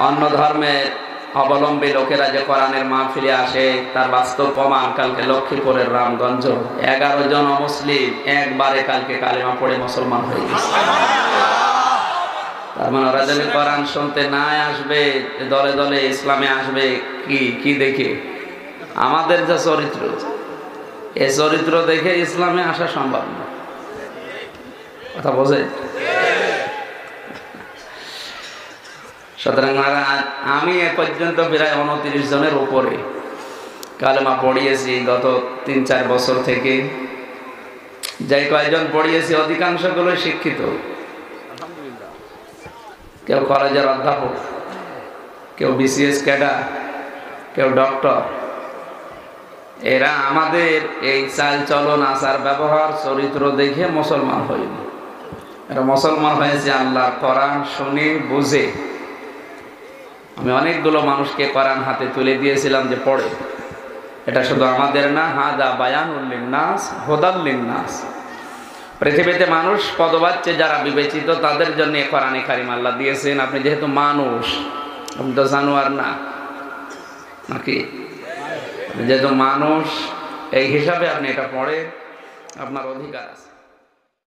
অন্য ধর্মের অবলম্বী লোকেরা যে কোরআনের মাহফিলে আসে, তার বাস্তব প্রমাণ কালকে লক্ষ্মীপুরের রামগঞ্জ। এগারো জন মুসলিম একবারে কালকে কালেমা পড়ে মুসলমান হয়ে গেছে। তার মানে ওরা যদি কোরআন শুনতে না আসবে, দলে দলে ইসলামে আসবে, কি কি দেখে? আমাদের যে চরিত্র, এ চরিত্র দেখে ইসলামে আসা সম্ভব না। কথা বোঝে সুতরাং মহারাজ, আমি এ পর্যন্ত প্রায় উনত্রিশ জনের উপরে কালেমা পড়িয়েছি গত তিন চার বছর থেকে। যাই কয়েকজন পড়িয়েছি অধিকাংশগুলো শিক্ষিত। কেউ কলেজের অধ্যাপক কেউ বিসিএস ক্যাডার কেউ ডক্টর। এরা আমাদের এই চাল চলন আচার ব্যবহার চরিত্র দেখে মুসলমান হয়নি। এরা মুসলমান হয়েছে আল্লাহ কোরআন শুনে বুঝে। আমি অনেকগুলো মানুষকে কোরআন হাতে তুলে দিয়েছিলাম যে পড়ে। এটা শুধু আমাদের না, হাদা বায়ানুল্লিন নাস হোদাল্লিন নাস পৃথিবীতে মানুষ পদবাচ্চে যারা বিবেচিত, তাদের জন্য কোরআনে কারিম আল্লাহ দিয়েছেন। আপনি যেহেতু মানুষ, আপনি তো জানোয়ার না। নাকি? যেহেতু মানুষ, এই হিসাবে আপনি এটা পড়ে, আপনার অধিকার আছে।